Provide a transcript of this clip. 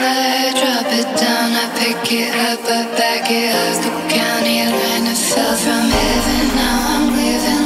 I drop it down, I pick it up, I back it up. The county line, I fell from heaven, now I'm living